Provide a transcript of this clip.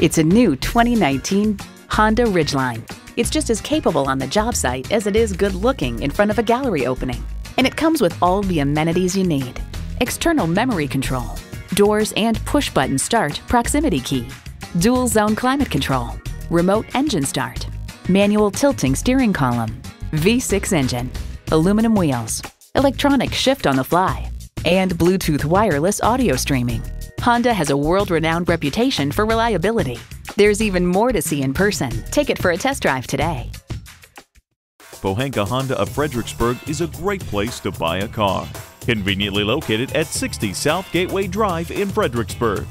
It's a new 2019 Honda Ridgeline. It's just as capable on the job site as it is good looking in front of a gallery opening. And it comes with all the amenities you need. External memory control, doors and push button start proximity key, dual zone climate control, remote engine start, manual tilting steering column, V6 engine, aluminum wheels, electronic shift on the fly, and Bluetooth wireless audio streaming. Honda has a world-renowned reputation for reliability. There's even more to see in person. Take it for a test drive today. Pohanka Honda of Fredericksburg is a great place to buy a car. Conveniently located at 60 South Gateway Drive in Fredericksburg.